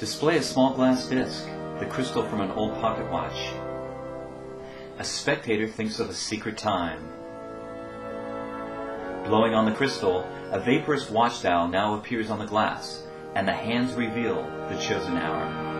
Display a small glass disc, the crystal from an old pocket watch. A spectator thinks of a secret time. Blowing on the crystal, a vaporous watch dial now appears on the glass, and the hands reveal the chosen hour.